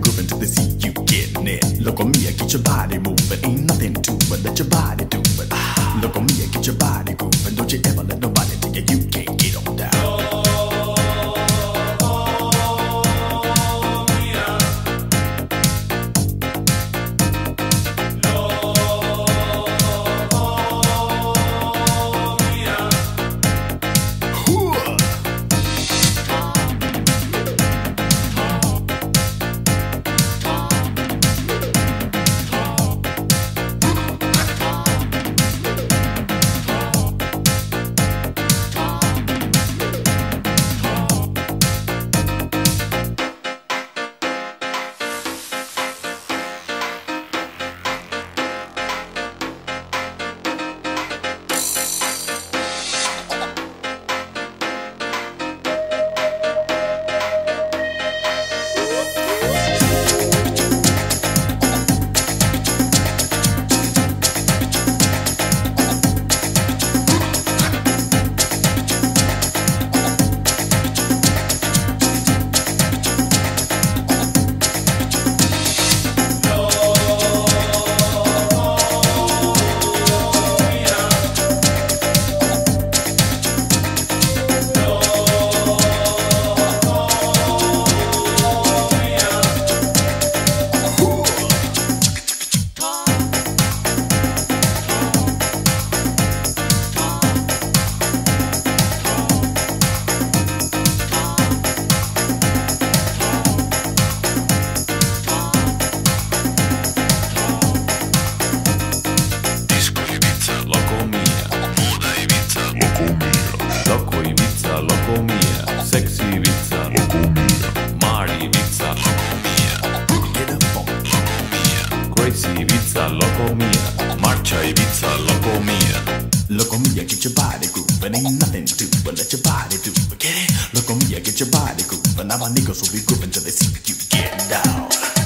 Grooving till they see you getting it. Loco mia, get your body moving. Ain't nothing to it, let your body do it. Look on me, I get your body grooving. Don't you ever let nobody tell you you can't get on down. Ibiza, loco mia. Marcia Ibiza, loco mia. Loco mia, get your body grooving. Ain't nothing to it, but let your body do. Get it? Loco mia, get your body grooving. niggas will be grooving till they see you getting down.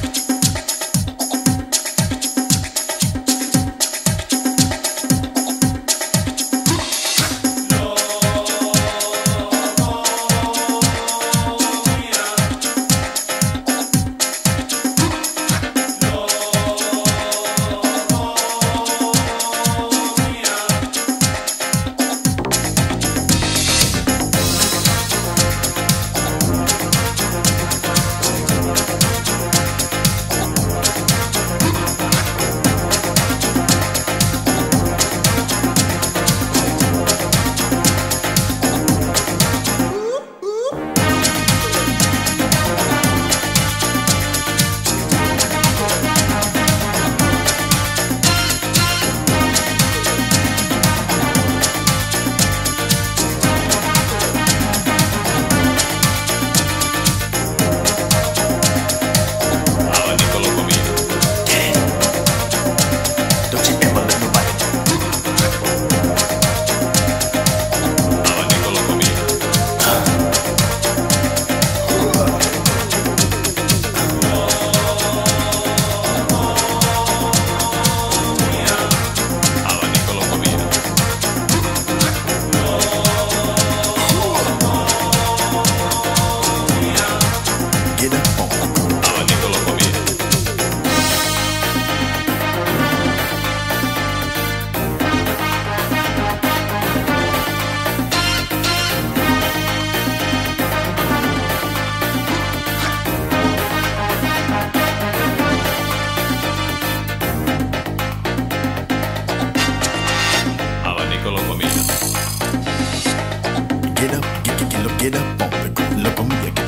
la familia que